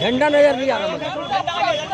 झंडा नज़र नहीं आ रहा